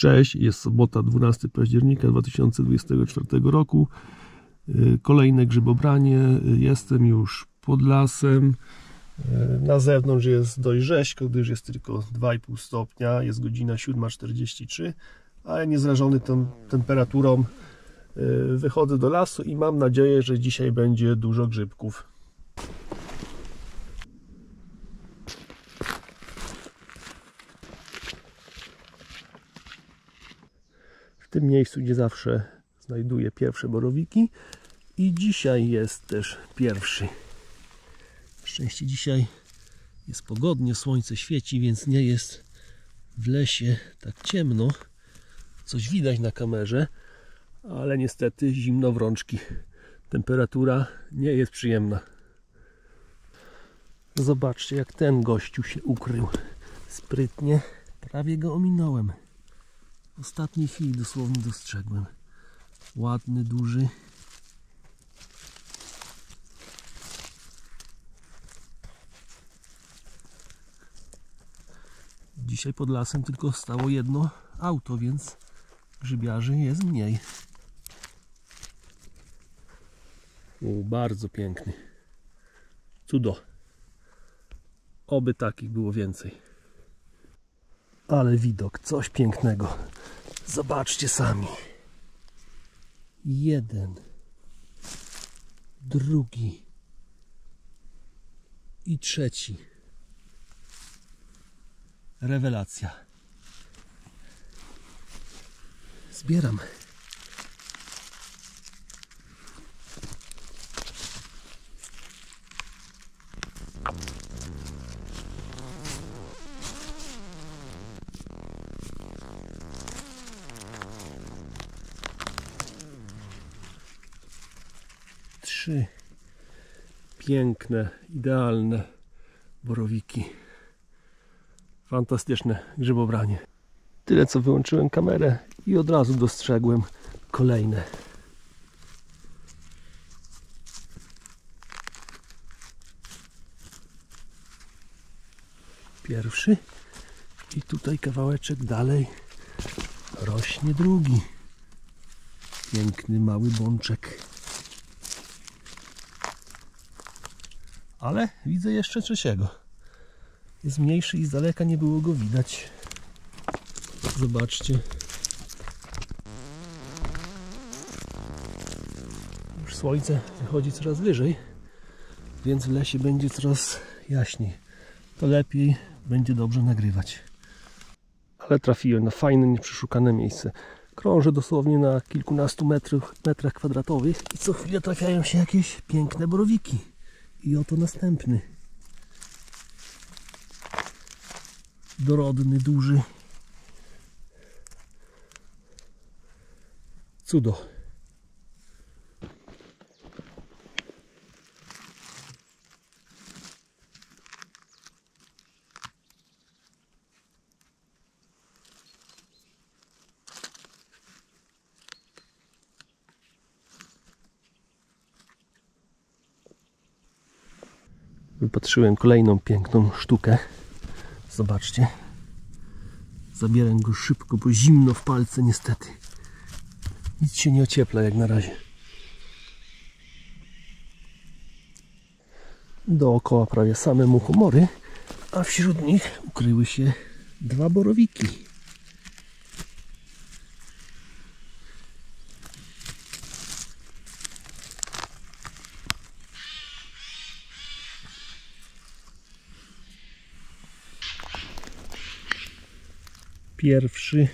Cześć, jest sobota 12 października 2024 roku. Y, Kolejne grzybobranie. Y, Jestem już pod lasem. Y, Na zewnątrz jest dość rzeźko, gdyż jest tylko 2,5 stopnia. Jest godzina 7.43, ale niezrażony tą temperaturą wychodzę do lasu i mam nadzieję, że dzisiaj będzie dużo grzybków. Tym miejscu, gdzie zawsze znajduję pierwsze borowiki. I dzisiaj jest też pierwszy. Na szczęście dzisiaj jest pogodnie, słońce świeci, więc nie jest w lesie tak ciemno. Coś widać na kamerze, ale niestety zimno w rączki. Temperatura nie jest przyjemna. Zobaczcie, jak ten gościu się ukrył. Sprytnie. Prawie go ominąłem. Ostatniej chwili dosłownie dostrzegłem. Ładny, duży. Dzisiaj pod lasem tylko stało jedno auto, więc grzybiarzy jest mniej. U, bardzo piękny. Cudo. Oby takich było więcej. Ale widok, coś pięknego. Zobaczcie sami. Jeden, drugi i trzeci. Rewelacja. Zbieram. Trzy piękne, idealne borowiki. Fantastyczne grzybobranie. Tyle co wyłączyłem kamerę i od razu dostrzegłem kolejne. Pierwszy i tutaj kawałeczek dalej rośnie drugi. Piękny mały bączek. Ale widzę jeszcze trzeciego. Jest mniejszy i z daleka nie było go widać. Zobaczcie. Już słońce wychodzi coraz wyżej, więc w lesie będzie coraz jaśniej. To lepiej będzie dobrze nagrywać. Ale trafiłem na fajne, nieprzeszukane miejsce. Krążę dosłownie na kilkunastu metrów, metrach kwadratowych i co chwilę trafiają się jakieś piękne borowiki. I oto następny. Dorodny, duży. Cudo. Wypatrzyłem kolejną piękną sztukę. Zobaczcie. Zabieram go szybko, bo zimno w palce niestety. Nic się nie ociepla jak na razie. Dookoła prawie same muchomory, a wśród nich ukryły się dwa borowiki. Pierwszy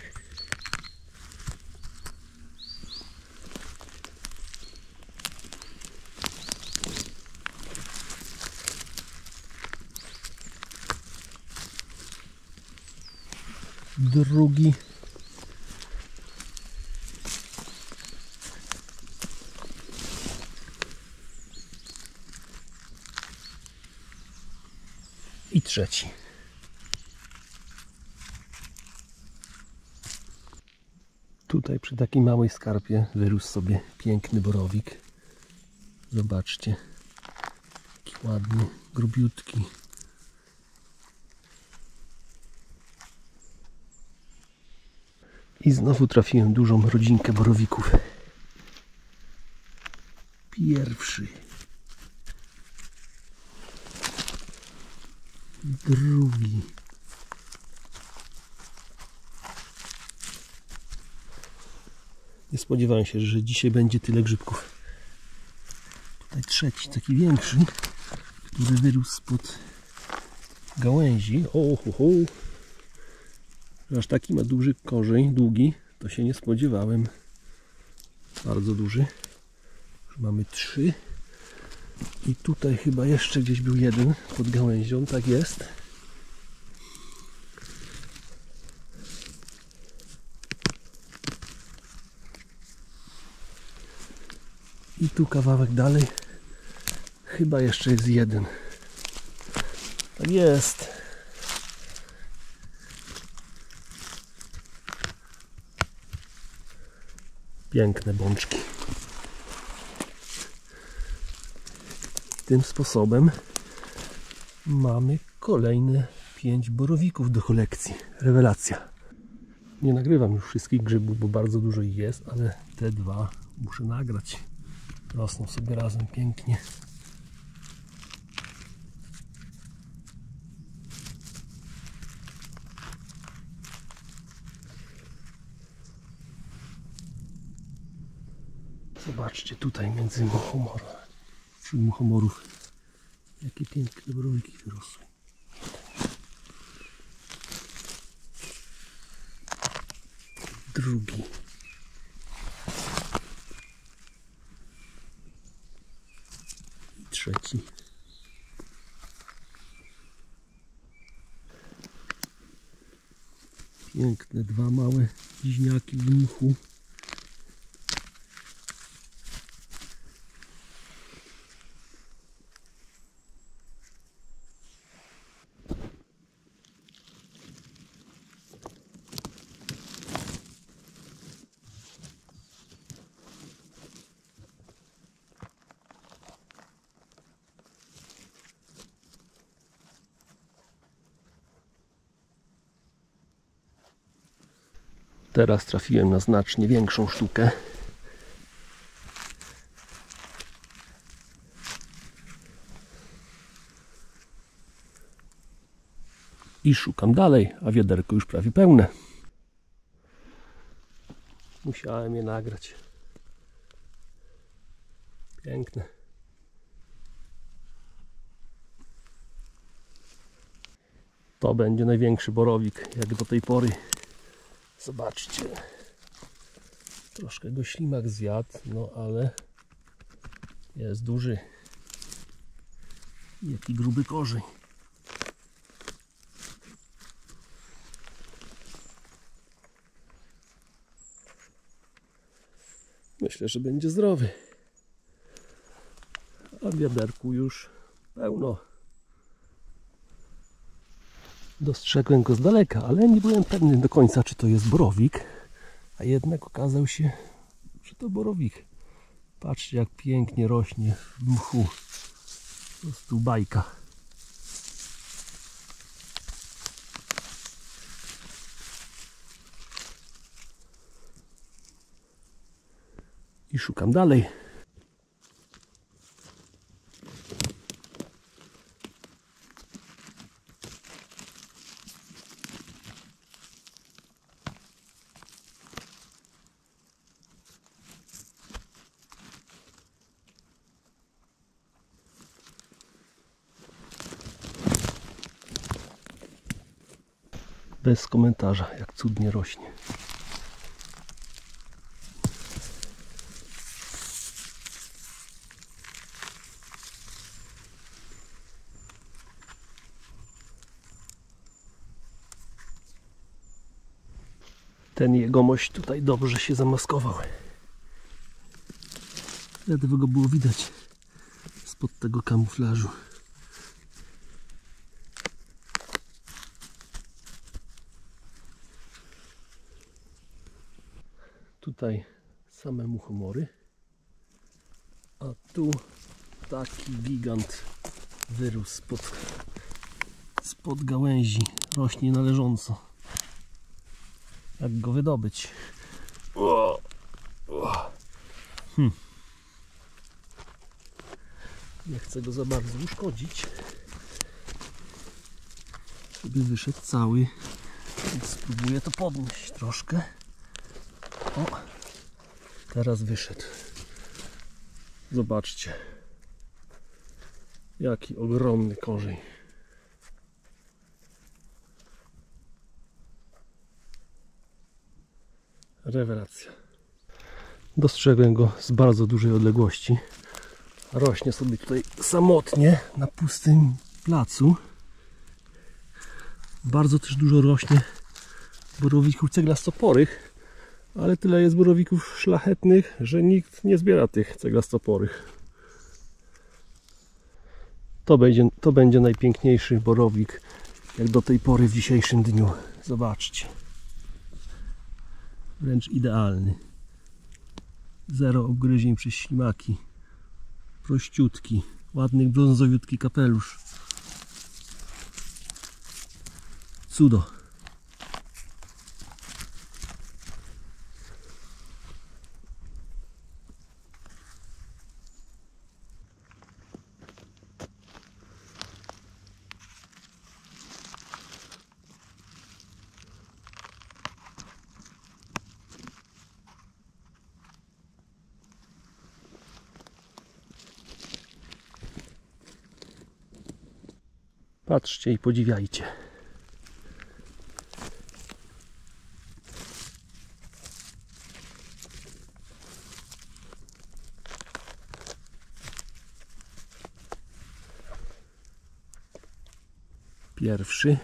drugi i trzeci. Tutaj przy takiej małej skarpie wyrósł sobie piękny borowik. Zobaczcie. Taki ładny, grubiutki. I znowu trafiłem dużą rodzinkę borowików. Pierwszy. Drugi. Nie spodziewałem się, że dzisiaj będzie tyle grzybków. Tutaj trzeci, taki większy, który wyrósł spod gałęzi. Ho, ho. Że Aż taki ma duży korzeń, długi, to się nie spodziewałem. Bardzo duży. Już mamy trzy. I tutaj chyba jeszcze gdzieś był jeden pod gałęzią, tak jest. I tu kawałek dalej. Chyba jeszcze jest jeden. Tak jest. Piękne bączki. Tym sposobem mamy kolejne pięć borowików do kolekcji. Rewelacja. Nie nagrywam już wszystkich grzybów, bo bardzo dużo ich jest, ale te dwa muszę nagrać. Rosną sobie razem pięknie. Zobaczcie tutaj między muchomorem, wśród muchomorów, jakie piękne borowiki wyrosły. Drugi. Trzeci. Piękne dwa małe bliźniaki w mchu. Teraz trafiłem na znacznie większą sztukę. I szukam dalej, a wiaderko już prawie pełne. Musiałem je nagrać. Piękne. To będzie największy borowik, jak do tej pory. Zobaczcie. Troszkę go ślimak zjadł, no ale jest duży. Jaki gruby korzeń. Myślę, że będzie zdrowy. A w wiaderku już pełno. Dostrzegłem go z daleka, ale nie byłem pewny do końca, czy to jest borowik. A jednak okazał się, że to borowik. Patrzcie, jak pięknie rośnie w mchu. Po prostu bajka. I szukam dalej. Bez komentarza, jak cudnie rośnie. Ten jegomość tutaj dobrze się zamaskował. Ledwo go było widać spod tego kamuflażu. Tutaj same muchomory. A tu taki gigant wyrósł spod, spod gałęzi. Rośnie należąco. jak go wydobyć. O, o. Hm. Nie chcę go za bardzo uszkodzić. Żeby wyszedł cały. Spróbuję to podnieść troszkę. O, teraz wyszedł. Zobaczcie. Jaki ogromny korzeń. Rewelacja. Dostrzegłem go z bardzo dużej odległości. Rośnie sobie tutaj samotnie na pustym placu. Bardzo też dużo rośnie borowików ceglastoporych, ale tyle jest borowików szlachetnych, że nikt nie zbiera tych ceglastoporych. To będzie, to będzie najpiękniejszy borowik, jak do tej pory w dzisiejszym dniu. Zobaczcie. Wręcz idealny. Zero obgryzień przez ślimaki. Prościutki, ładny brązowiutki kapelusz. Cudo. Patrzcie i podziwiajcie. Pierwszy.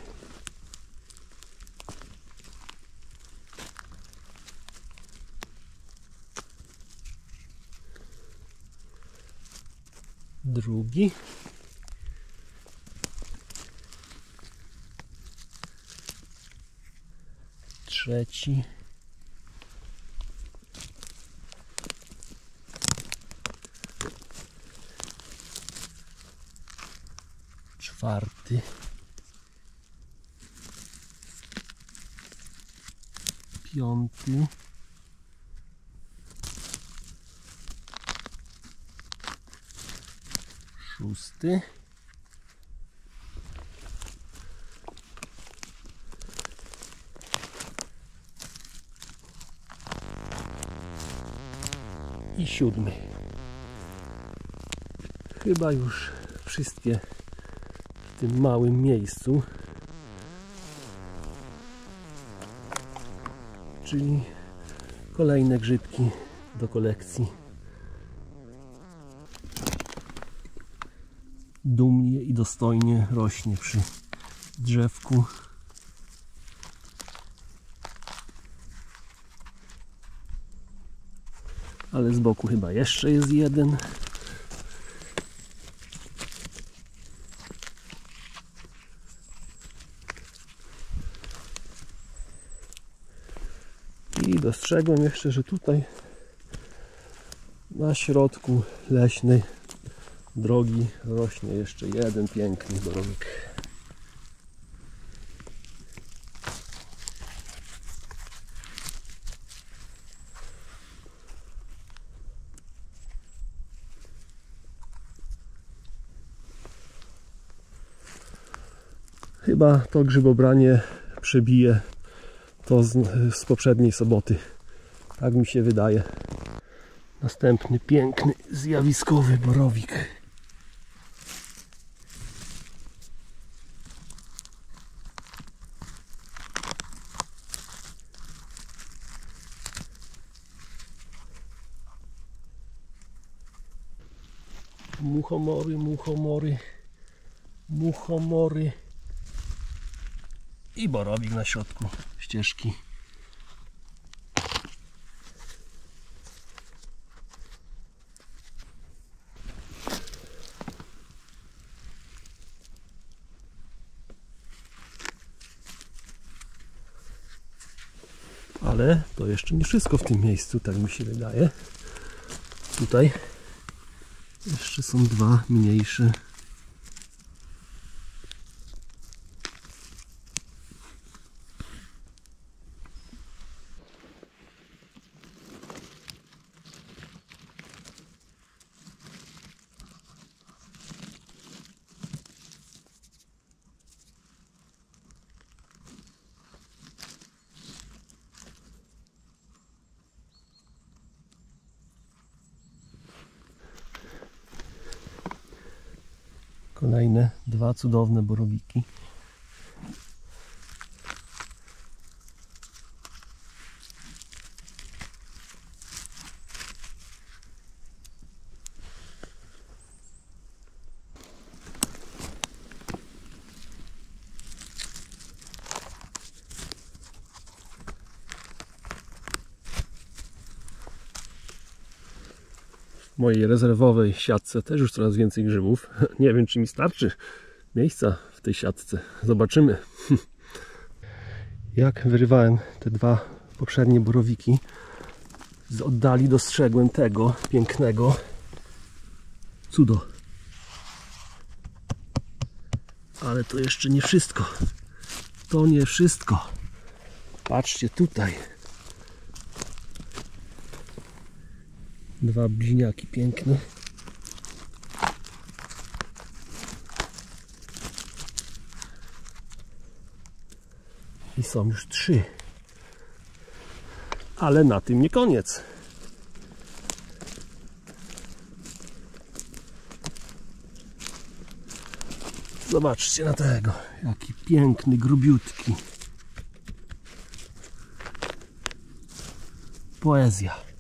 Drugi. Trzeci. Czwarty. Piąty. Szósty. I siódmy. Chyba już wszystkie w tym małym miejscu. Czyli kolejne grzybki do kolekcji. Dumnie i dostojnie rośnie przy drzewku. Ale z boku chyba jeszcze jest jeden. I dostrzegłem jeszcze, że tutaj na środku leśnej drogi rośnie jeszcze jeden piękny borowik. Chyba to grzybobranie przebije to z, z poprzedniej soboty. Tak mi się wydaje. Następny piękny, zjawiskowy borowik. Muchomory, muchomory, muchomory i borowik na środku ścieżki. Ale to jeszcze nie wszystko w tym miejscu, tak mi się wydaje. Tutaj jeszcze są dwa mniejsze Kolejne dwa cudowne borowiki. W mojej rezerwowej siatce też już coraz więcej grzybów. Nie wiem, czy mi starczy miejsca w tej siatce. Zobaczymy. Jak wyrywałem te dwa poprzednie borowiki, z oddali dostrzegłem tego pięknego cudo. Ale to jeszcze nie wszystko. To nie wszystko. Patrzcie tutaj. Dwa bliźniaki piękne. I są już trzy. Ale na tym nie koniec. Zobaczcie na tego. Jaki piękny, grubiutki. Poezja.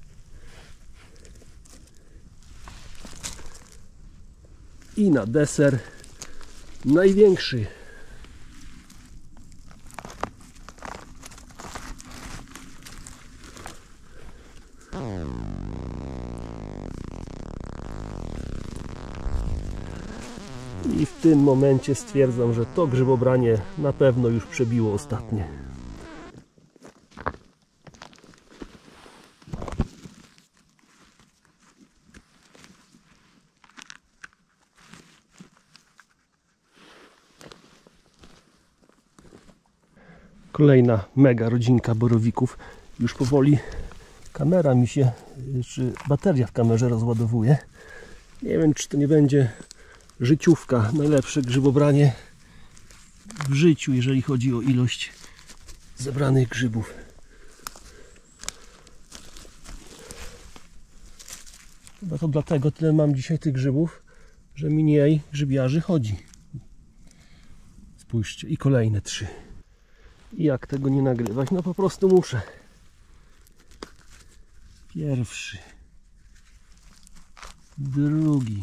I na deser największy. I w tym momencie stwierdzam, że to grzybobranie na pewno już przebiło ostatnie. Kolejna mega rodzinka borowików. Już powoli kamera mi się, czy bateria w kamerze rozładowuje. Nie wiem, czy to nie będzie życiówka, najlepsze grzybobranie w życiu, jeżeli chodzi o ilość zebranych grzybów. Chyba to dlatego tyle mam dzisiaj tych grzybów, że mniej grzybiarzy chodzi. Spójrzcie, i kolejne trzy. Jak tego nie nagrywać? No po prostu muszę. Pierwszy. Drugi.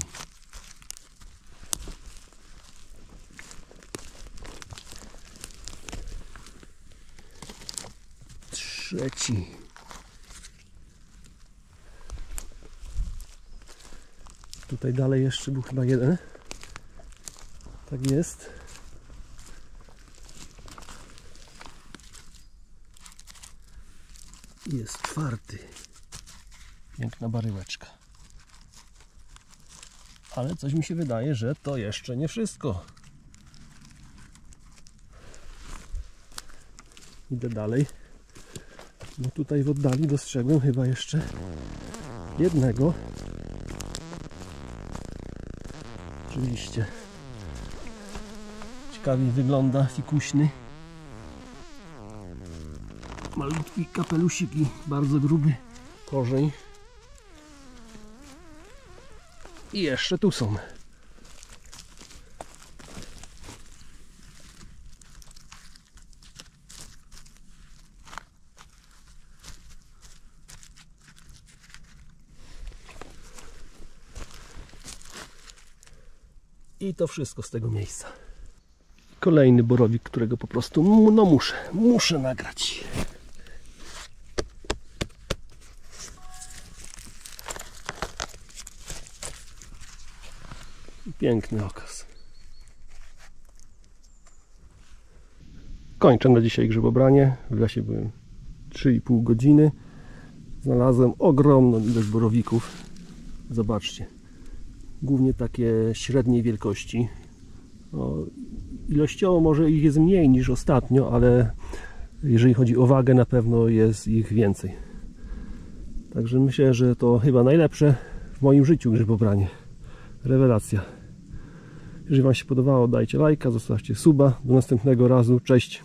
Trzeci. Tutaj dalej jeszcze był chyba jeden. Tak jest. I Jest czwarty. Piękna baryłeczka. Ale coś mi się wydaje, że to jeszcze nie wszystko. Idę dalej. No tutaj w oddali dostrzegłem chyba jeszcze jednego. Oczywiście. Ciekawie wygląda fikuśny. Malutki kapelusik i bardzo gruby korzeń. I jeszcze tu są. I to wszystko z tego miejsca. Kolejny borowik, którego po prostu no muszę, muszę nagrać. Piękny okaz. Kończę na dzisiaj grzybobranie. W lesie byłem 3,5 godziny. Znalazłem ogromną ilość borowików. Zobaczcie. Głównie takie średniej wielkości. No, ilościowo może ich jest mniej niż ostatnio, ale jeżeli chodzi o wagę, na pewno jest ich więcej. Także myślę, że to chyba najlepsze w moim życiu grzybobranie. Rewelacja. Jeżeli Wam się podobało, dajcie lajka, zostawcie suba. Do następnego razu. Cześć.